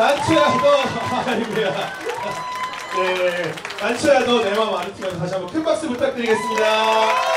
단추야도 아이고야. 네, 네, 네. 단추야도 내 마음 아는 팀에서 다시 한번 큰 박수 부탁드리겠습니다.